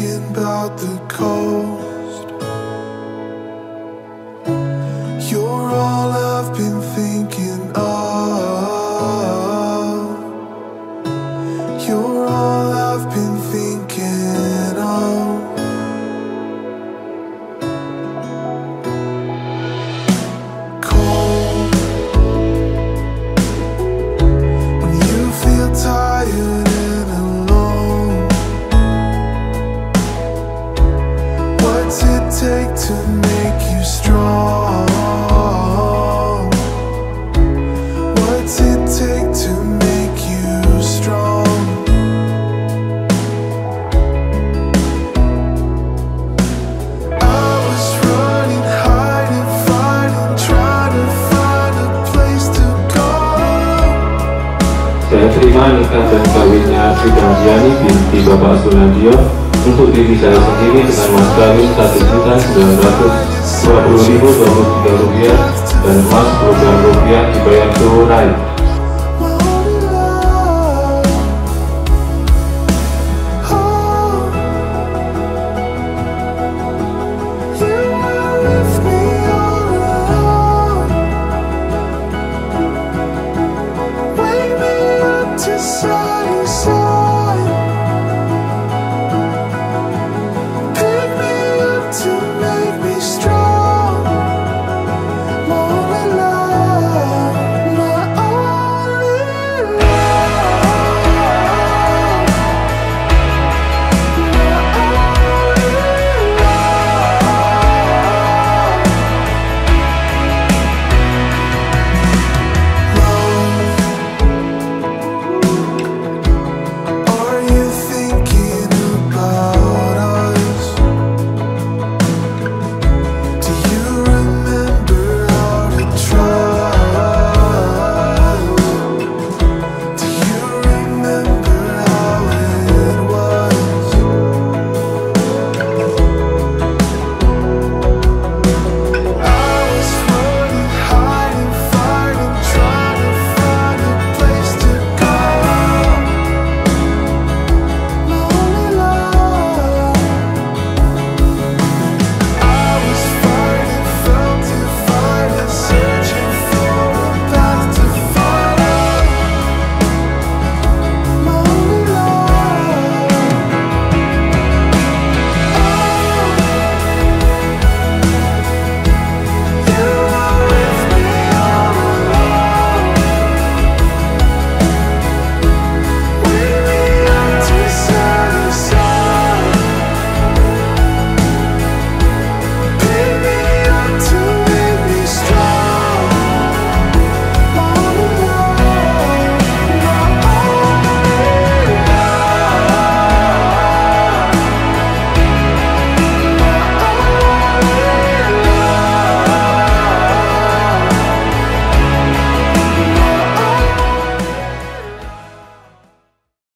thinking about the cold. Make you strong? Saya terima nikah dan kawinnya Sri binti Bapak Sunadio untuk diri saya sendiri dengan mas kawin satu juta sembilan ratus dua puluh ribu dua puluh tiga rupiah dan emas 10 gram rupiah dibayar tunai sun.